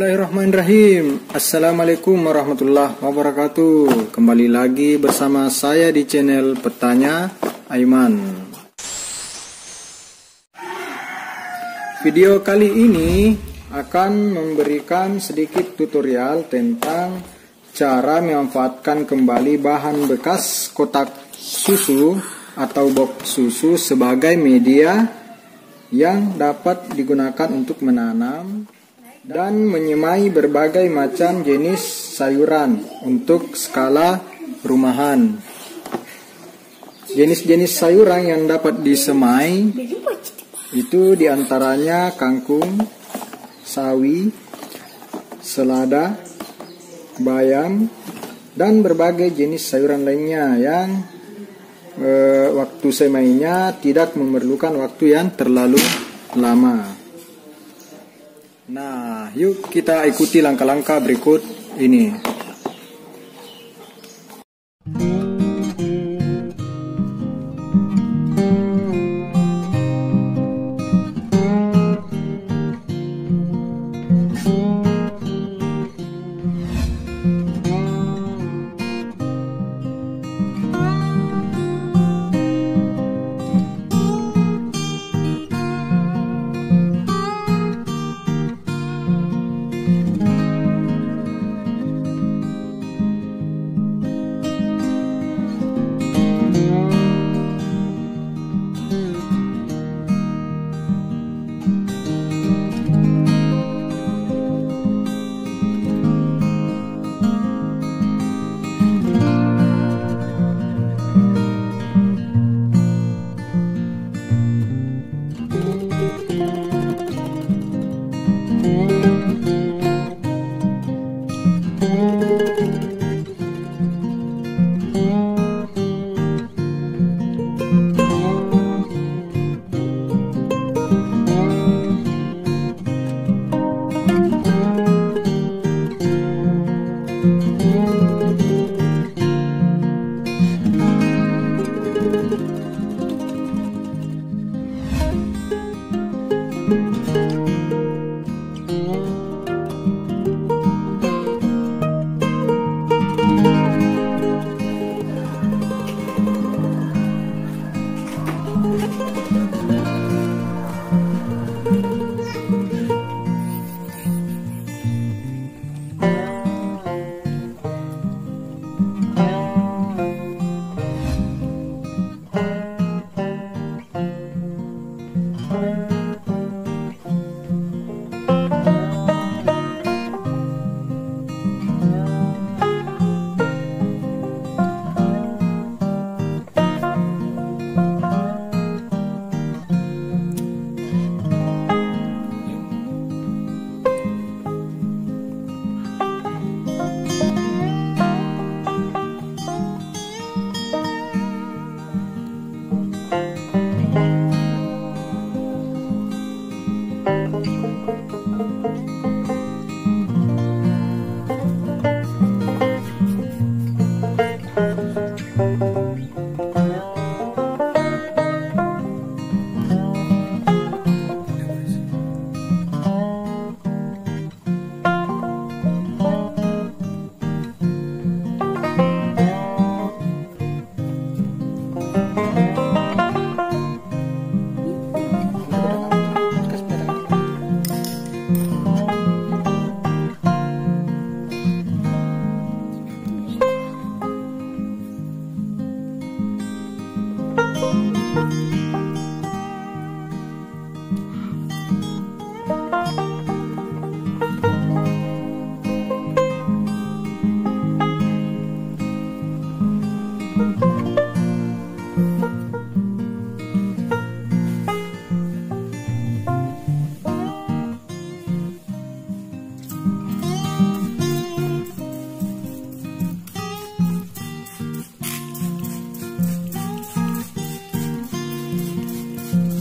Bismillahirrahmanirrahim. Assalamualaikum warahmatullahi wabarakatuh. Kembali lagi bersama saya di channel Petanya Aiman. Video kali ini akan memberikan sedikit tutorial tentang Cara memanfaatkan kembali bahan bekas kotak susu atau box susu sebagai media yang dapat digunakan untuk menanam dan menyemai berbagai macam jenis sayuran untuk skala rumahan. Jenis-jenis sayuran yang dapat disemai itu di antaranya kangkung, sawi, selada, bayam, dan berbagai jenis sayuran lainnya yang e, waktu semainya tidak memerlukan waktu yang terlalu lama. Nah, yuk kita ikuti langkah-langkah berikut ini.